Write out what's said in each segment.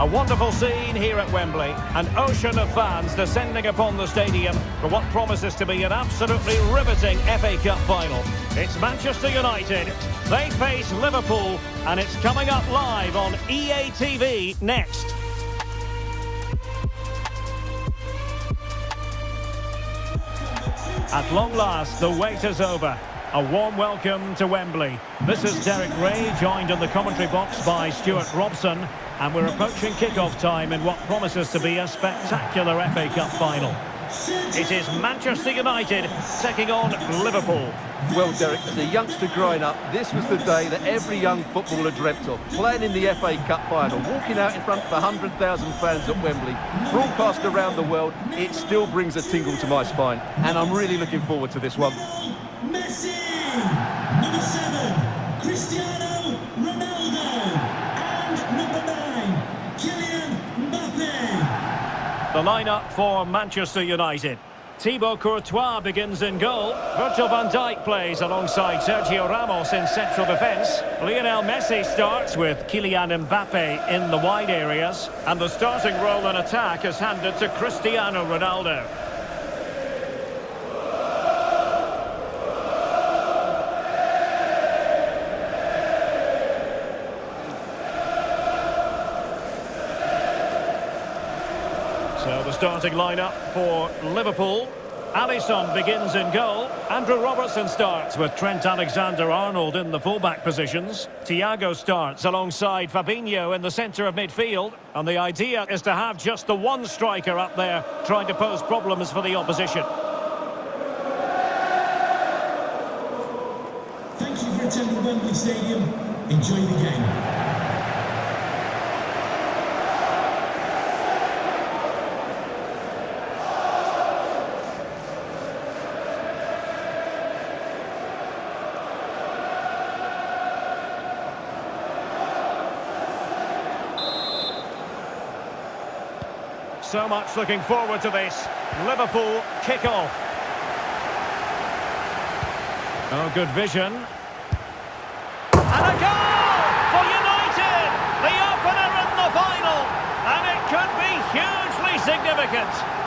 A wonderful scene here at Wembley. An ocean of fans descending upon the stadium for what promises to be an absolutely riveting FA Cup final. It's Manchester United. They face Liverpool, and it's coming up live on EA TV next. At long last, the wait is over. A warm welcome to Wembley. This is Derek Ray, joined in the commentary box by Stuart Robson, and we're approaching kick-off time in what promises to be a spectacular FA Cup final. It is Manchester United taking on Liverpool. Well, Derek, as a youngster growing up, this was the day that every young footballer dreamt of. Playing in the FA Cup final, walking out in front of 100,000 fans at Wembley, broadcast around the world, it still brings a tingle to my spine. And I'm really looking forward to this one. Messi! Number seven, Cristiano Ronaldo. And number nine, Kylian Mbappe. The lineup for Manchester United. Thibaut Courtois begins in goal. Virgil van Dijk plays alongside Sergio Ramos in central defence. Lionel Messi starts with Kylian Mbappe in the wide areas. And the starting role in attack is handed to Cristiano Ronaldo. So the starting lineup for Liverpool. Alisson begins in goal. Andrew Robertson starts with Trent Alexander-Arnold in the fullback positions. Thiago starts alongside Fabinho in the centre of midfield. And the idea is to have just the one striker up there trying to pose problems for the opposition. Thank you for attending Wembley Stadium. Enjoy the game. So much looking forward to this. Liverpool kick-off. Oh, good vision. And a goal for United! The opener in the final! And it could be hugely significant.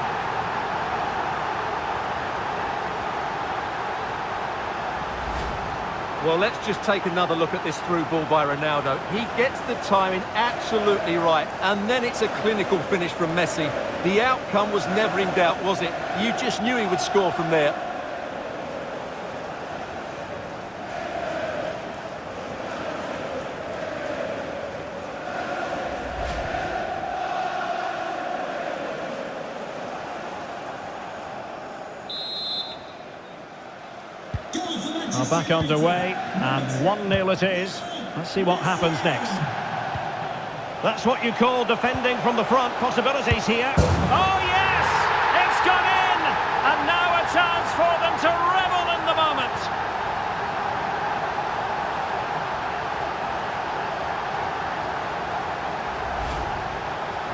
Well, let's just take another look at this through ball by Ronaldo. He gets the timing absolutely right, and then it's a clinical finish from Messi. The outcome was never in doubt, was it? You just knew he would score from there. Are back underway, and 1-0 it is. Let's see what happens next. That's what you call defending from the front. Possibilities here. Oh, yes! It's gone in! And now a chance for them to revel in the moment.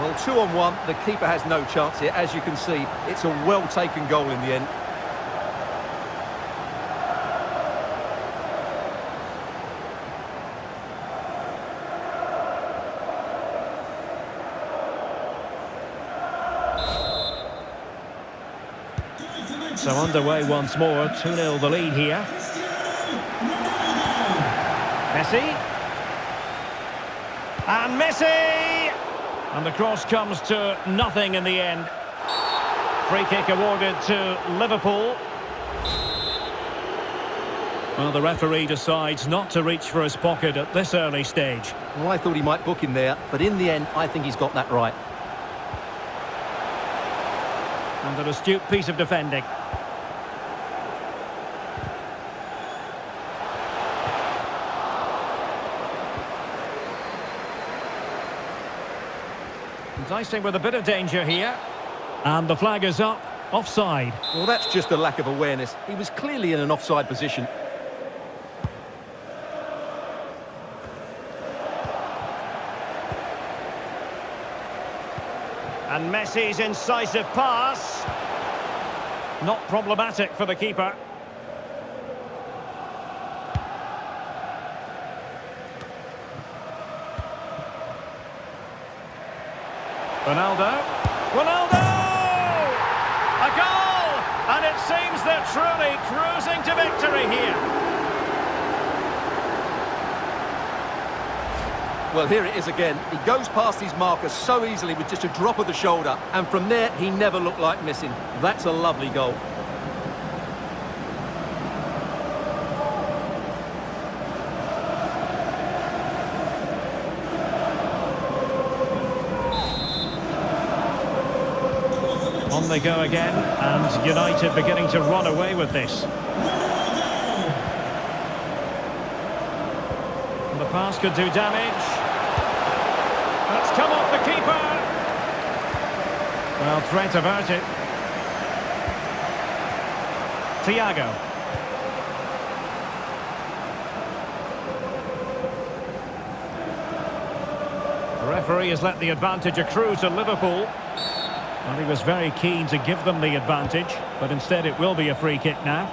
Well, two on one, the keeper has no chance here. As you can see, it's a well-taken goal in the end. Underway once more. 2-0 the lead here. Messi. And Messi! And the cross comes to nothing in the end. Free kick awarded to Liverpool. Well, the referee decides not to reach for his pocket at this early stage. Well, I thought he might book him there, but in the end, I think he's got that right. And an astute piece of defending. Dicing with a bit of danger here. And the flag is up. Offside. Well, that's just a lack of awareness. He was clearly in an offside position. And Messi's incisive pass. Not problematic for the keeper. Ronaldo. Ronaldo! A goal! And it seems they're truly cruising to victory here. Well, here it is again. He goes past his marker so easily with just a drop of the shoulder. And from there, he never looked like missing. That's a lovely goal. They go again, and United beginning to run away with this. And the pass could do damage. That's come off the keeper. Well, threat averted. Thiago. The referee has let the advantage accrue to Liverpool. He was very keen to give them the advantage, but instead it will be a free kick now.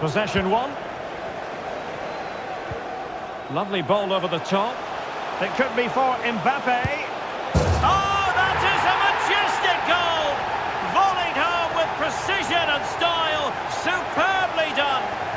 Possession one. Lovely ball over the top. It could be for Mbappe. Oh, that is a majestic goal! Volleyed home with precision and style. Superbly done.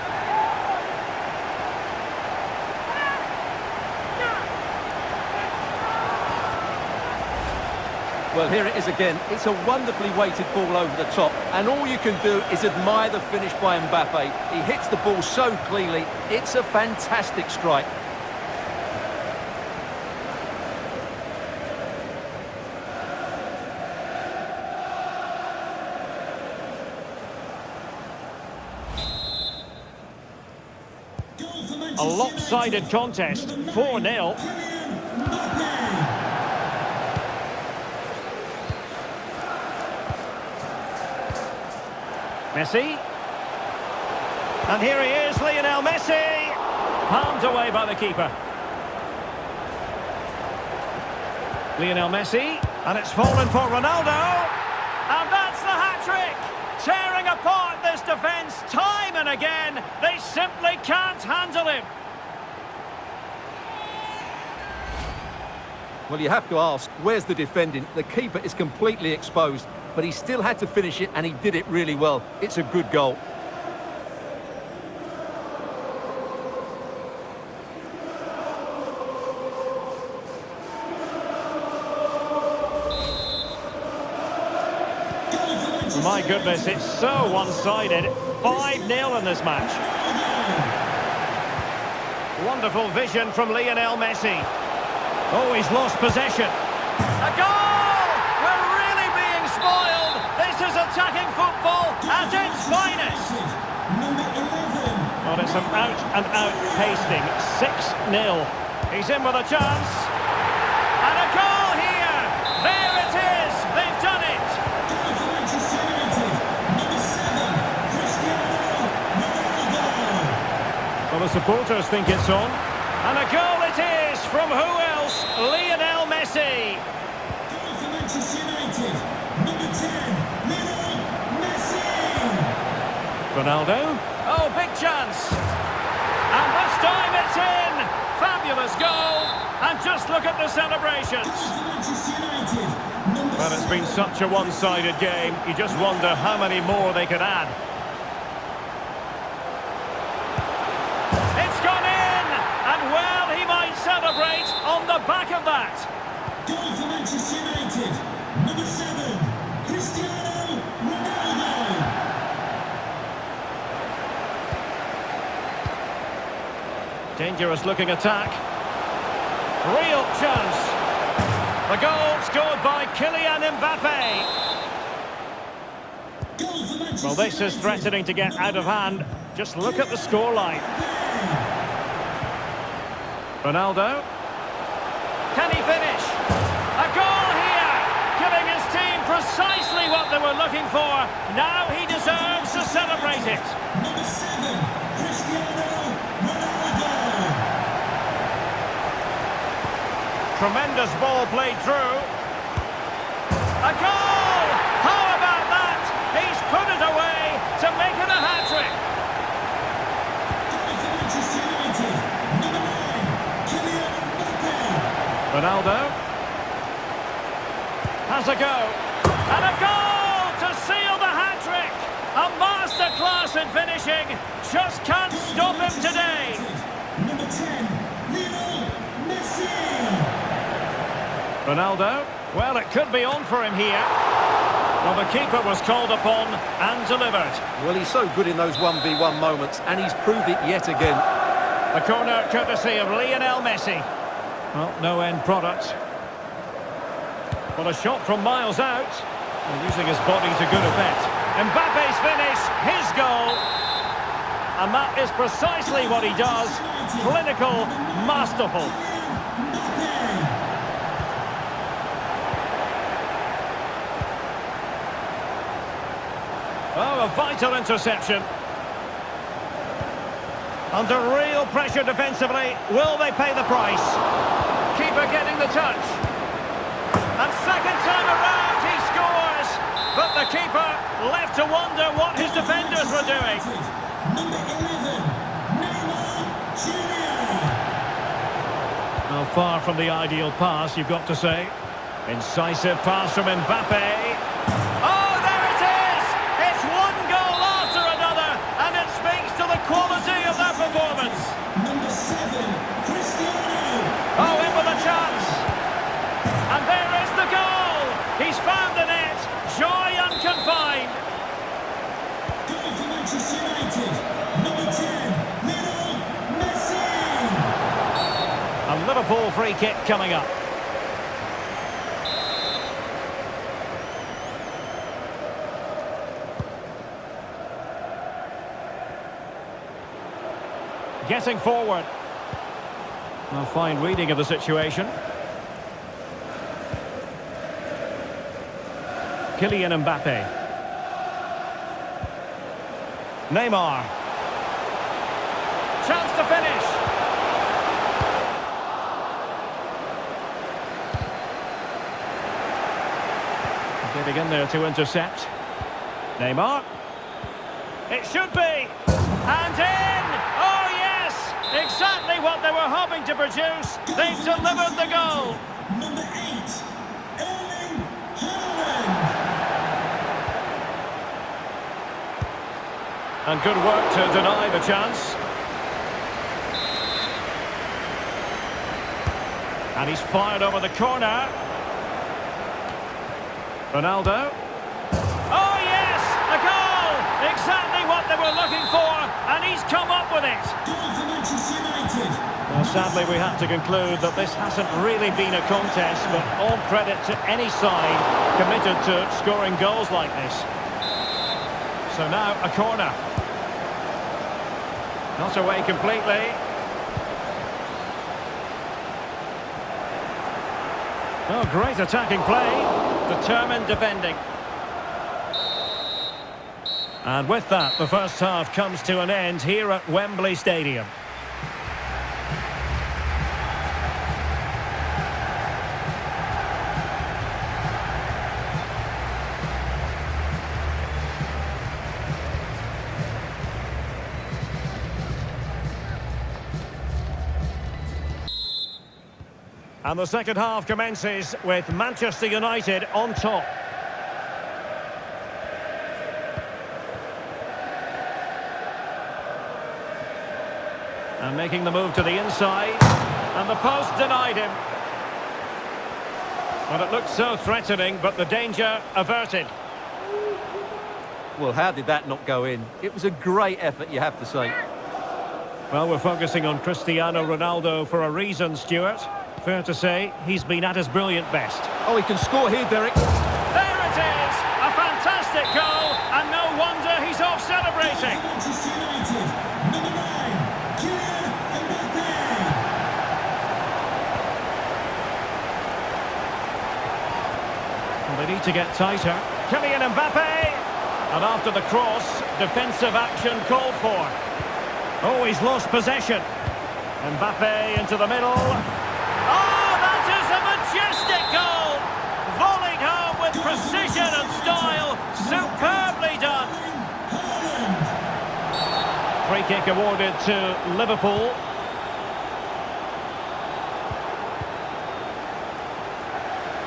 Well, here it is again. It's a wonderfully weighted ball over the top, and all you can do is admire the finish by Mbappe. He hits the ball so cleanly. It's a fantastic strike. A lopsided contest, 4-0. Messi. And here he is, Lionel Messi. Palmed away by the keeper. Lionel Messi. And it's fallen for Ronaldo. And that's the hat-trick. Tearing apart this defence time and again. They simply can't handle him. Well, you have to ask, where's the defending? The keeper is completely exposed, but he still had to finish it, and he did it really well. It's a good goal. My goodness, it's so one-sided. 5-0 in this match. Wonderful vision from Lionel Messi. Oh, he's lost possession. An out-and-out pasting. 6-0. He's in with a chance. And a goal here. There it is. They've done it. Well, the supporters think it's on. And a goal it is from who else? Lionel Messi. Ronaldo. Oh, big chance. Time it's in. Fabulous goal. And just look at the celebrations. Well, it's been such a one-sided game. You just wonder how many more they could add. It's gone in. And well, he might celebrate on the back of that. Goal for Manchester United. Number seven, Cristiano Ronaldo. Dangerous looking attack. Real chance. The goal scored by Kylian Mbappe. Well, this is threatening to get out of hand. Just look at the scoreline. Ronaldo. Can he finish? A goal here! Giving his team precisely what they were looking for. Now he deserves to celebrate it. Tremendous ball played through. A goal! How about that? He's put it away to make it a hat-trick. Ronaldo has a go. And a goal to seal the hat-trick. A masterclass in finishing. Just can't stop him today. Number 10, Ronaldo. Well, it could be on for him here. Well, the keeper was called upon and delivered. Well, he's so good in those 1v1 moments, and he's proved it yet again. A corner courtesy of Lionel Messi. Well, no end product. Well, a shot from miles out. Well, using his body to good effect. Mbappe's finish, his goal. And that is precisely what he does. Clinical, masterful. Oh, a vital interception. Under real pressure defensively. Will they pay the price? Keeper getting the touch. And second time around he scores. But the keeper left to wonder what his defenders were doing. Number 11, Neymar Jr. Well, far from the ideal pass, you've got to say. Incisive pass from Mbappe. He's found the net. Joy unconfined. Goal for Manchester United. Number 10, Lionel Messi. A Liverpool free kick coming up. Getting forward. A fine reading of the situation. Kylian Mbappe. Neymar. Chance to finish. Getting in there to intercept. Neymar. It should be. And in! Oh, yes! Exactly what they were hoping to produce. They've delivered the goal. And good work to deny the chance. And he's fired over the corner. Ronaldo. Oh, yes! A goal! Exactly what they were looking for, and he's come up with it. Well, sadly, we have to conclude that this hasn't really been a contest, but all credit to any side committed to scoring goals like this. So now, a corner. Not away completely. Oh, great attacking play. Determined defending. And with that, the first half comes to an end here at Wembley Stadium. And the second half commences with Manchester United on top. And making the move to the inside. And the post denied him. Well, it looked so threatening, but the danger averted. Well, how did that not go in? It was a great effort, you have to say. Well, we're focusing on Cristiano Ronaldo for a reason, Stuart. Fair to say, he's been at his brilliant best. Oh, he can score here, Derek. There it is! A fantastic goal, and no wonder he's off celebrating. Manchester United. Number 9, Kylian Mbappe. Well, they need to get tighter. Kylian Mbappe! And after the cross, defensive action called for. Oh, he's lost possession. Mbappe into the middle. Precision and style. Superbly done. Free kick awarded to Liverpool.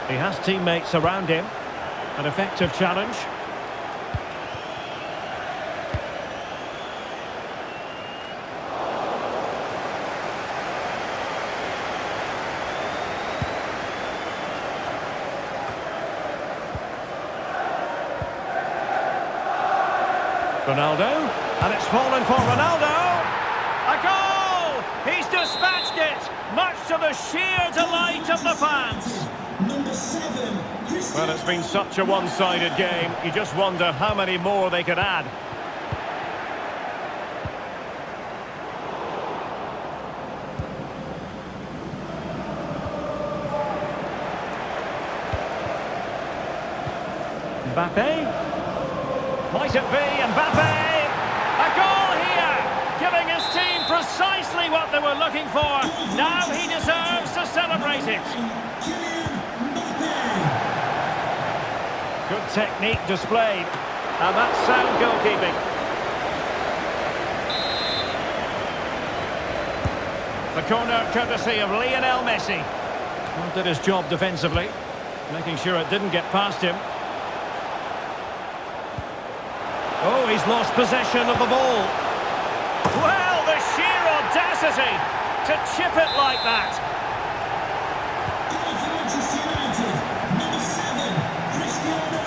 He has teammates around him. An effective challenge. Ronaldo, and it's fallen for Ronaldo. A goal! He's dispatched it, much to the sheer delight of the fans. Well, it's been such a one-sided game. You just wonder how many more they could add. Mbappe. Might it be Mbappe? A goal here! Giving his team precisely what they were looking for. Now he deserves to celebrate it. Good technique displayed. And that's sound goalkeeping. The corner courtesy of Lionel Messi. Well, did his job defensively, making sure it didn't get past him. Oh, he's lost possession of the ball. Well, the sheer audacity to chip it like that. Manchester United. Number seven, Cristiano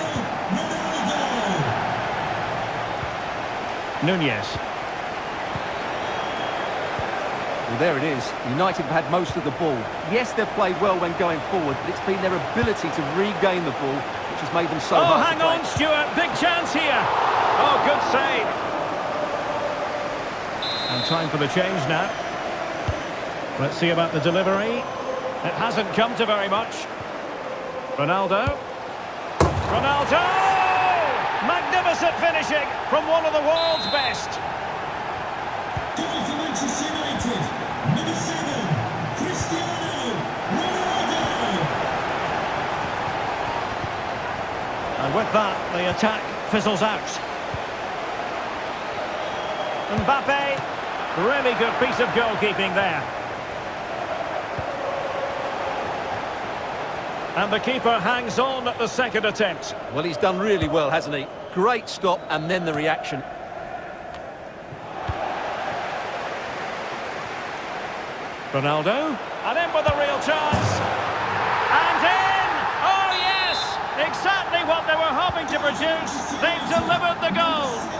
Ronaldo. Nunez. Well, there it is. United have had most of the ball. Yes, they've played well when going forward, but it's been their ability to regain the ball which has made them so Oh, hard hang to play. on, Stuart. Big chance here. Oh, good save. And time for the change now. Let's see about the delivery. It hasn't come to very much. Ronaldo. Ronaldo! Magnificent finishing from one of the world's best. And with that, the attack fizzles out. Mbappe, really good piece of goalkeeping there. And the keeper hangs on at the second attempt. Well, he's done really well, hasn't he? Great stop and then the reaction. Ronaldo, and in with a real chance. And in! Oh yes! Exactly what they were hoping to produce. They've delivered the goal.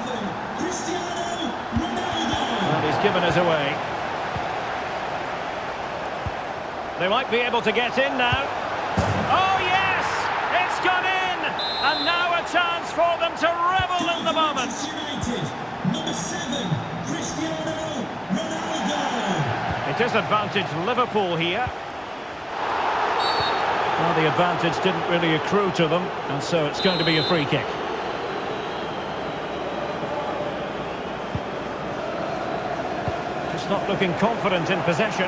He's given us away. They might be able to get in now. Oh, yes! It's gone in! And now a chance for them to revel in the moment. United. Number seven, Cristiano Ronaldo. It is advantage Liverpool here. Well, the advantage didn't really accrue to them, and so it's going to be a free kick. Not looking confident in possession.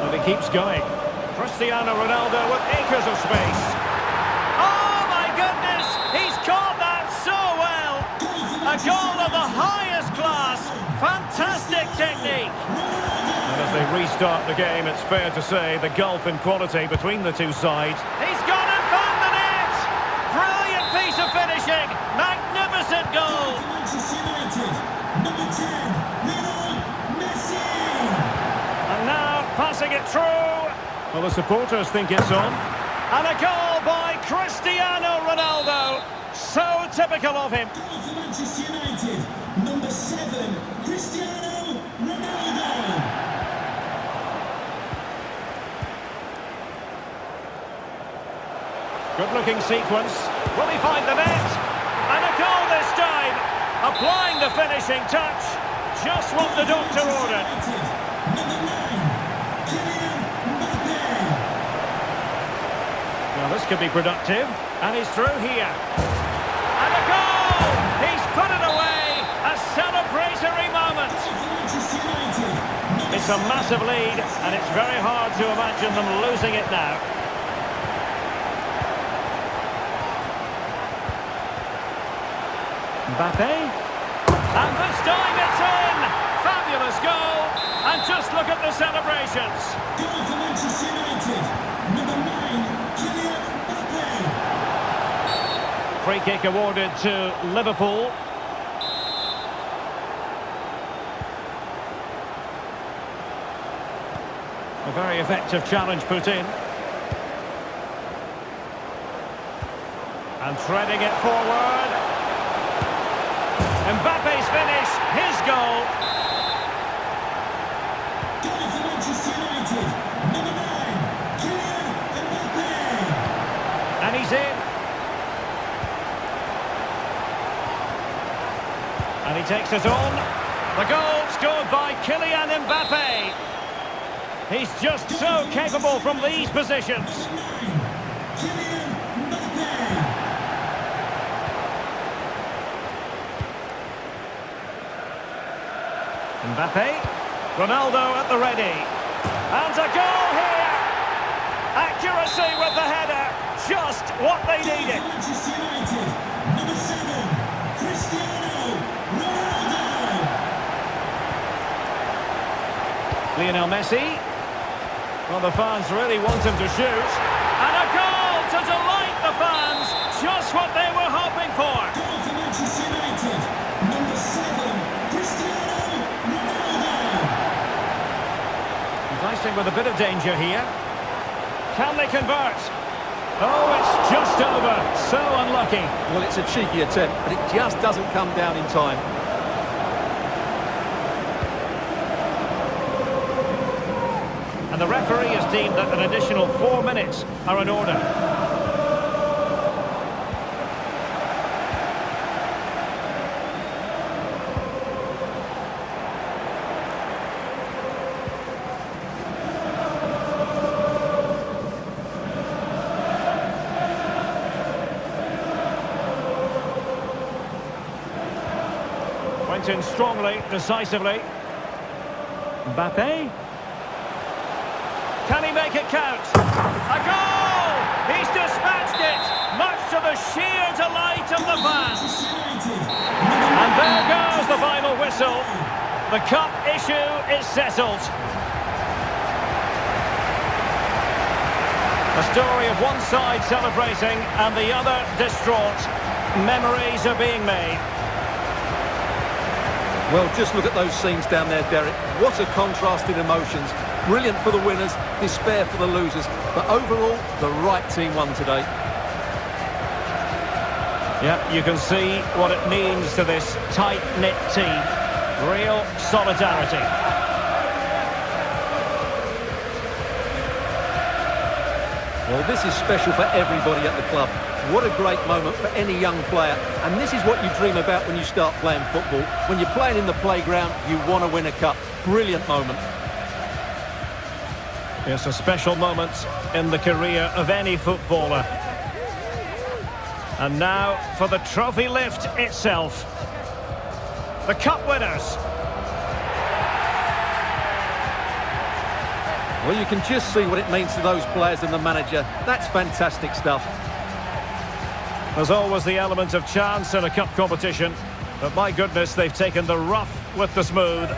But he keeps going. Cristiano Ronaldo with acres of space. Oh my goodness! He's caught that so well! A goal of the highest class. Fantastic technique. And as they restart the game, it's fair to say the gulf in quality between the two sides. He's gone and found the net! Brilliant piece of finishing. Magnificent goal. For Manchester United. Number ten, Lionel Messi. And now passing it through. Well, the supporters think it's on. And a goal by Cristiano Ronaldo. So typical of him. Goal for Manchester United. Number seven, Cristiano Ronaldo. Good looking sequence. Will he find the net? Goal this time. Applying the finishing touch. Just what the doctor ordered. Well, this could be productive. And he's through here. And a goal! He's put it away. A celebratory moment. It's a massive lead, and it's very hard to imagine them losing it now. Mbappe. And this time it's in! Fabulous goal! And just look at the celebrations. Goal for Manchester United. Number nine, Kylian Mbappe. Free kick awarded to Liverpool. A very effective challenge put in. And threading it forward. Mbappe's finish, his goal. And he's in. And he takes it on. The goal scored by Kylian Mbappe. He's just so capable from these positions. Nine, Kylian Mbappe. Mbappe. Ronaldo at the ready. And a goal here. Accuracy with the header. Just what they needed. Manchester United. Number seven, Cristiano Ronaldo. Lionel Messi. Well, the fans really want him to shoot. And a goal to delight the fans. Just what they were Dicing with a bit of danger here. Can they convert? Oh, it's just over. So unlucky. Well, it's a cheeky attempt, but it just doesn't come down in time. And the referee has deemed that an additional four minutes are in order. Went in strongly, decisively. Mbappe. Can he make it count? A goal! He's dispatched it, much to the sheer delight of the fans. And there goes the final whistle. The cup issue is settled. A story of one side celebrating and the other distraught. Memories are being made. Well, just look at those scenes down there, Derek. What a contrast in emotions. Brilliant for the winners, despair for the losers. But overall, the right team won today. Yeah, you can see what it means to this tight-knit team. Real solidarity. Well, this is special for everybody at the club. What a great moment for any young player. And this is what you dream about when you start playing football. When you're playing in the playground, you want to win a cup. Brilliant moment. It's a special moment in the career of any footballer. And now for the trophy lift itself. The cup winners. Well, you can just see what it means to those players and the manager. That's fantastic stuff. There's always the element of chance in a cup competition. But my goodness, they've taken the rough with the smooth.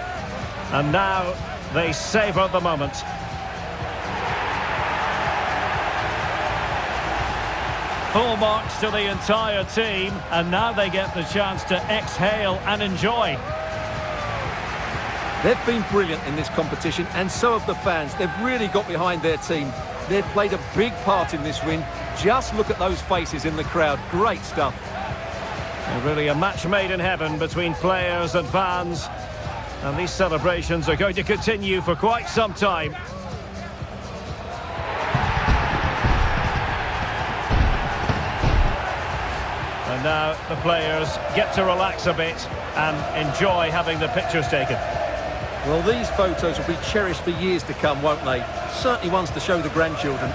And now they savour the moment. Full marks to the entire team. And now they get the chance to exhale and enjoy. They've been brilliant in this competition, and so have the fans. They've really got behind their team. They've played a big part in this win. Just look at those faces in the crowd. Great stuff. And really a match made in heaven between players and fans. And these celebrations are going to continue for quite some time. And now the players get to relax a bit and enjoy having the pictures taken. Well, these photos will be cherished for years to come, won't they? Certainly ones to show the grandchildren.